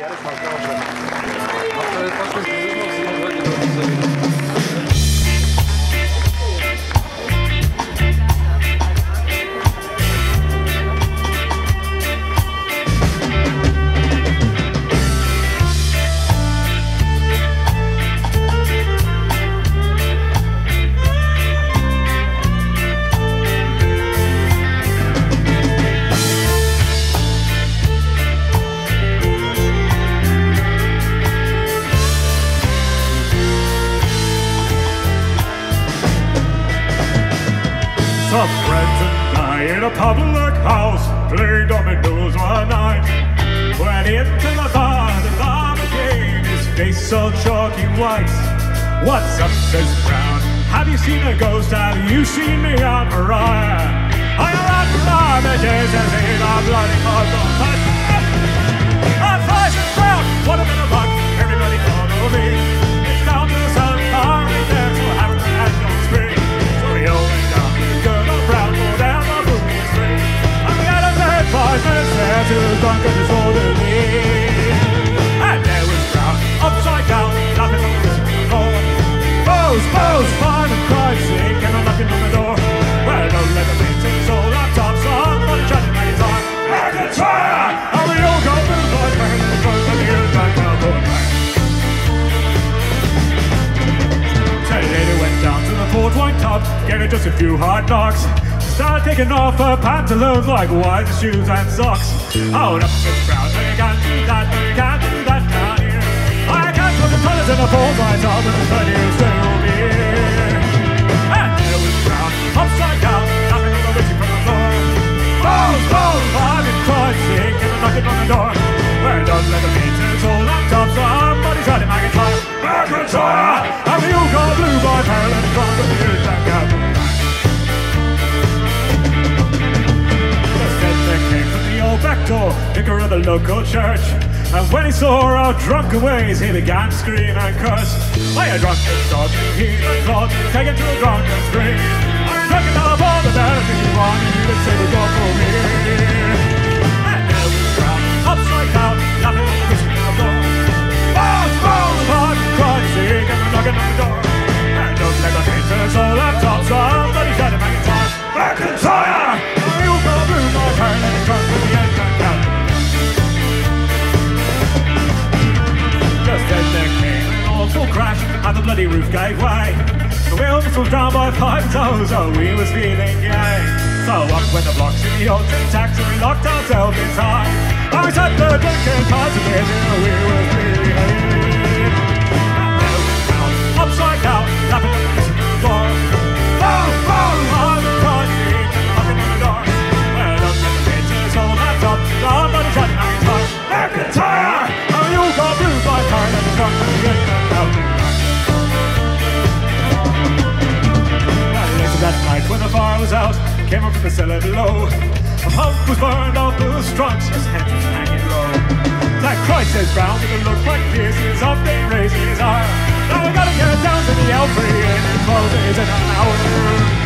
Yarışmak devam edelim. Haftaya kaç Some friends and I in a public house playing dominoes one night. Went into the bar, the bar became his face so chalky white. What's up, says Brown? Have you seen a ghost? Have you seen me on Moriah? To the drunk and disorderly. And there was upside down, laughing on the floor. And and knocking on the door. The paintings all trying to make it all the the the back. Say later went down to the it just a few hard knocks. Started taking off her pantaloons like white shoes and socks. Hold up, Miss Brown, no you can't do that, no you can't do that down here. I can't put the toilets in the port wine tub, and the stay over here. And there was Brown, upside down, knocking on the witchy from the floor. Bones, bones, I'm in crying sick, and I'm knocking on the door. Well, don't let the painters all on top, somebody try to MacIntyre. MacIntyre! And the old car blue by Marilyn local church. And when he saw our drunken ways, he began to scream and curse. Why a drunken dog, he the clog, take him to a drunken crash and the bloody roof gave way. The wheels was down by five toes, oh we was feeling gay. So up went the blocks in the old tin taxi, we locked ourselves inside. I was at the drinking party together, we were feeling. When the fire was out, came up from the cellar below. A pump was burned off the trunks, his head was hanging low. That Christ says Brown with a look like this, he's up there raising his arm. Now we gotta get down to the L3 and it closes in an hour.